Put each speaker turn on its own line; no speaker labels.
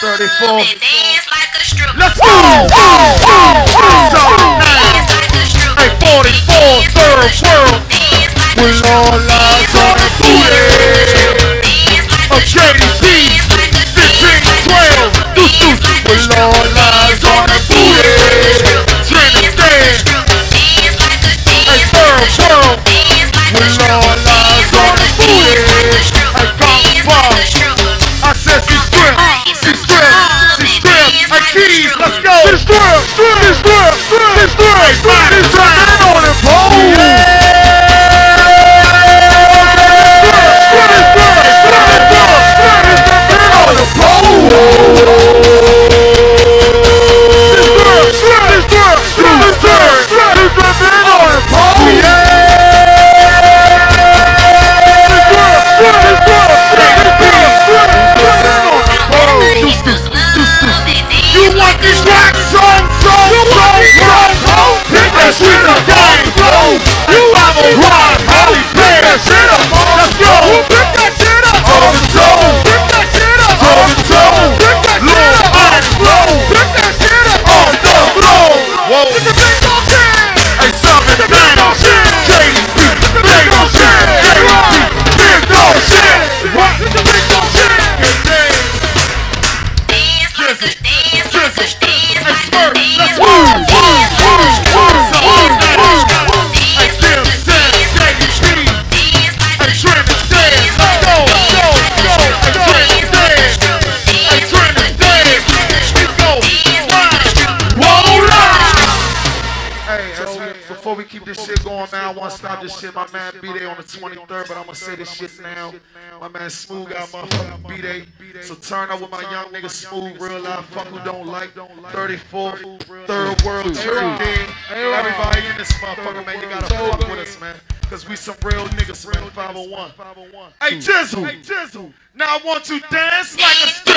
34.
Let's
go! So
Dance like a stripper.
Hey, 44, third world. With all eyes on the booty. JDP. 15, 12. Deuce, deuce. With all eyes on the booty. Trinidad. Hey, third world. With all strip. Hey, keys, let's Let's squirt. Let's squirt. Before we keep this shit going, man, I want to stop this shit. My man B-Day on the 23rd, but I'm going to say this shit now. My man Smooth got motherfucking B-Day. So turn up with my young nigga Smooth, real life, fuck who don't like. 34th, third world Trinidad. Everybody in this motherfucker, man, you gotta fuck with us, man. Cause we some real niggas, man, 501. Hey, Jizzle, hey, Jizzle. Now I want you dance like a